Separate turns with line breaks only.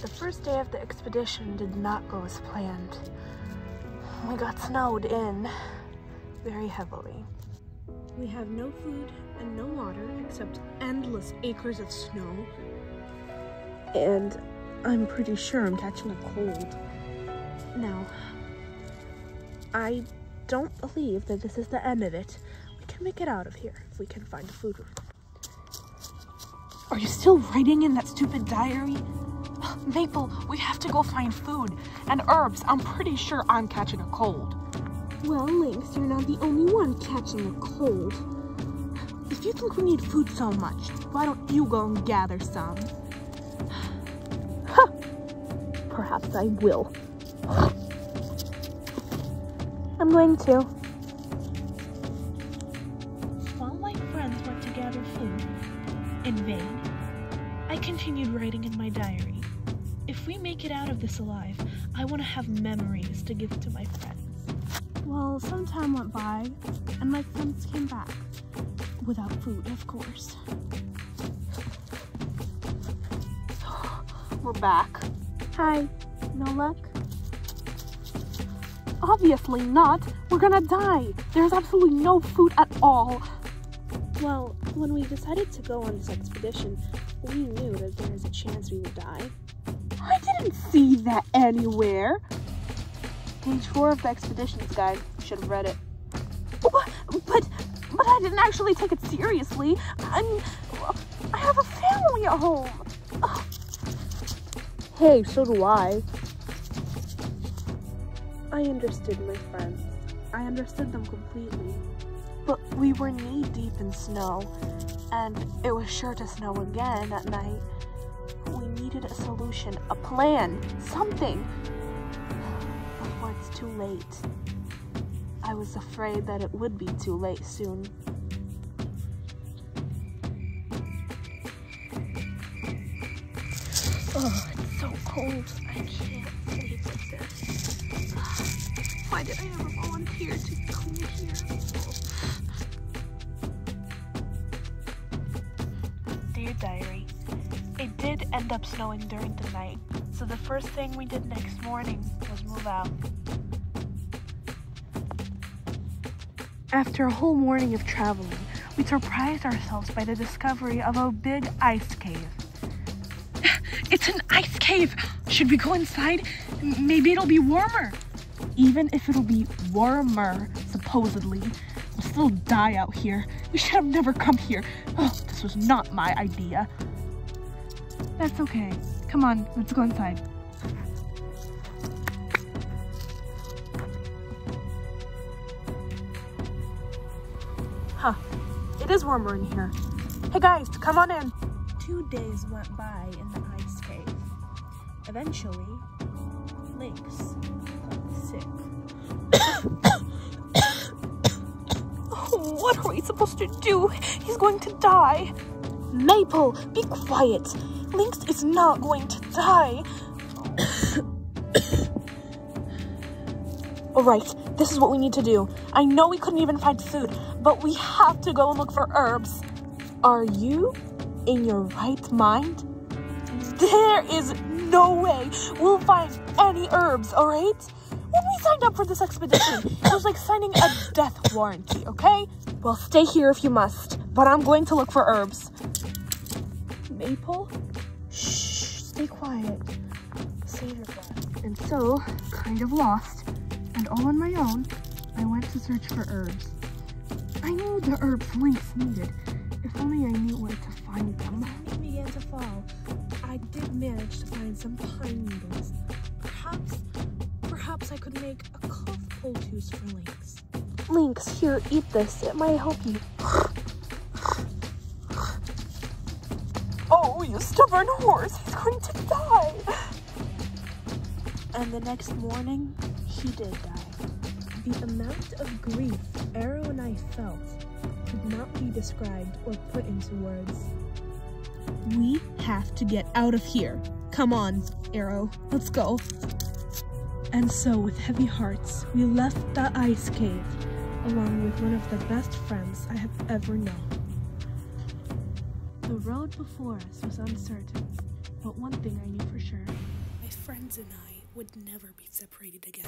The first day of the expedition did not go as planned. We got snowed in very heavily. We have no food and no water except endless acres of snow. And I'm pretty sure I'm catching a cold. Now, I don't believe that this is the end of it. We can make it out of here if we can find a food. Are you still writing in that stupid diary? Maple, we have to go find food and herbs. I'm pretty sure I'm catching a cold. Well, Lynx, you're not the only one catching a cold. If you think we need food so much, why don't you go and gather some? Huh. Perhaps I will. I'm going to. While my friends went to gather food, in vain, I continued writing in my diary. If we make it out of this alive, I want to have memories to give to my friends. Well, some time went by, and my friends came back. Without food, of course. We're back. Hi, no luck? Obviously not. We're gonna die. There's absolutely no food at all. Well, when we decided to go on this expedition, we knew that there was a chance we would die. I didn't see that anywhere. Page four of the expeditions guide. Should have read it. But, but, but I didn't actually take it seriously. I mean, I have a family at home. Ugh. Hey, so do I. I understood my friends. I understood them completely. But we were knee deep in snow, and it was sure to snow again at night. Needed a solution, a plan, something. Before it's too late. I was afraid that it would be too late soon. Oh, it's so cold. I can't sleep like this. Why did I ever volunteer to come here? Dear Diary, it did end up snowing during the night, so the first thing we did next morning was move out. After a whole morning of traveling, we surprised ourselves by the discovery of a big ice cave. It's an ice cave! Should we go inside? Maybe it'll be warmer. Even if it'll be warmer, supposedly, we'll still die out here. We should have never come here. Oh, this was not my idea. That's okay. Come on, let's go inside. Huh. It is warmer in here. Hey guys, come on in. Two days went by in the ice cave. Eventually, Lynx got sick. what are we supposed to do? He's going to die. Maple, be quiet. Lynx is not going to die. Alright, this is what we need to do. I know we couldn't even find food, but we have to go and look for herbs. Are you in your right mind? There is no way we'll find any herbs, alright? When we signed up for this expedition, it was like signing a death warranty, okay? Well, stay here if you must, but I'm going to look for herbs. Maple? Shh, stay quiet. Save your breath. And so, kind of lost, and all on my own, I went to search for herbs. I knew the herbs Lynx needed, if only I knew where to find them. Rain began to fall. I did manage to find some pine needles. Perhaps, perhaps I could make a cough poultice for Lynx. Lynx, here, eat this. It might help you. You stubborn horse. He's going to die. And the next morning, he did die. The amount of grief Arrow and I felt could not be described or put into words. We have to get out of here. Come on, Arrow, let's go. And so, with heavy hearts, we left the ice cave, along with one of the best friends I have ever known. The road before us was uncertain, but one thing I knew for sure. My friends and I would never be separated again.